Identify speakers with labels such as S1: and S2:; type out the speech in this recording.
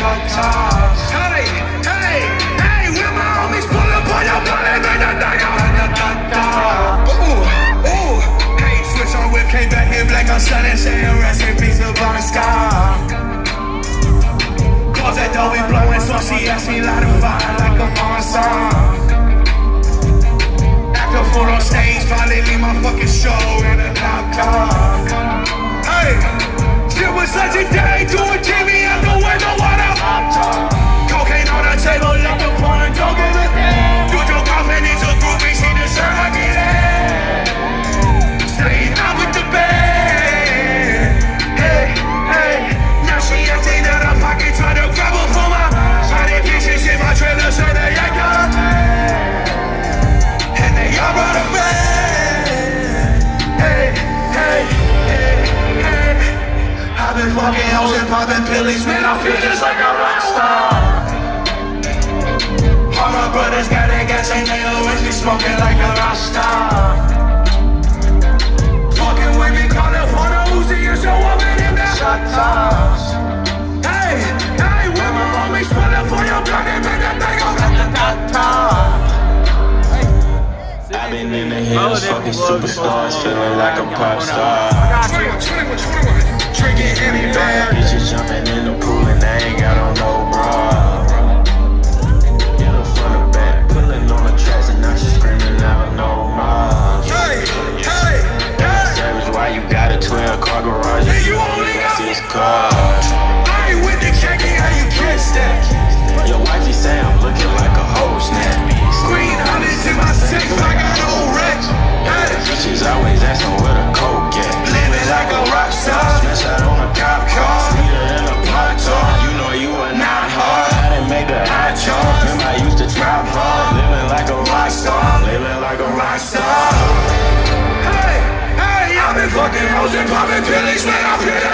S1: Hey, hey, hey, my homies your. Ooh, ooh, hey, switch on whip, came back black up the sky. Cause that blowing, so she asked me light a fire like on stage, my fucking show in a dark car. Hey, popping pillies, man, I feel just like a rock star. All my brothers got that gas and they always be smoking like a rock star. Fucking women call it for the Uzi and show up in them that shot tops. Hey, hey, when my homies pull for your block, they make that thing go rat-a-tat-tat.
S2: I've been in the hills, fucking superstars, feeling like a pop star.
S1: thousand
S2: popping pillies when I'm
S1: here.